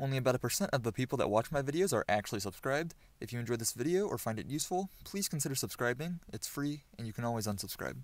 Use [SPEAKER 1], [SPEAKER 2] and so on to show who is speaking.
[SPEAKER 1] Only about a percent of the people that watch my videos are actually subscribed. If you enjoyed this video or find it useful, please consider subscribing. It's free, and you can always unsubscribe.